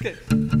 Okay.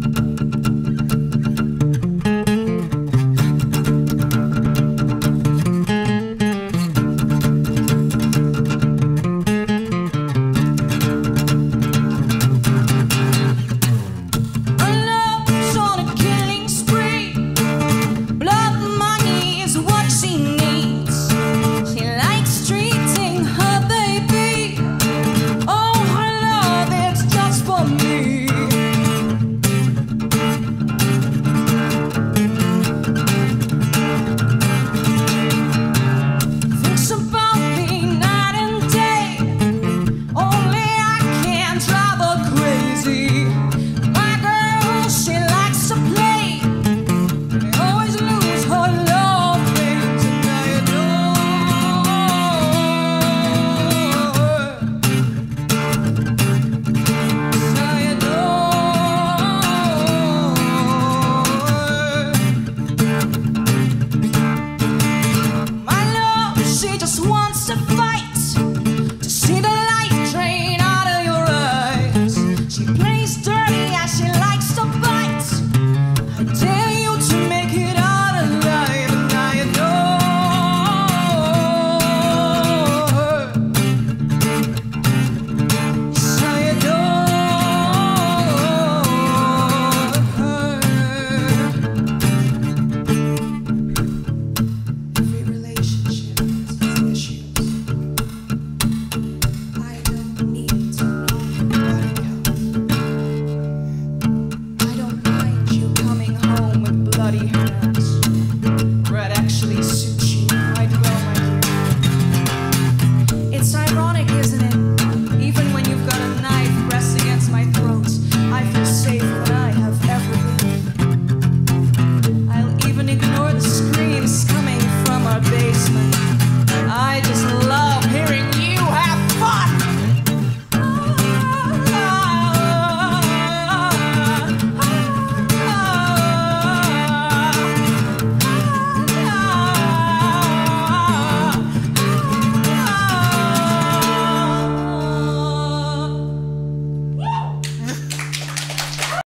Buddy.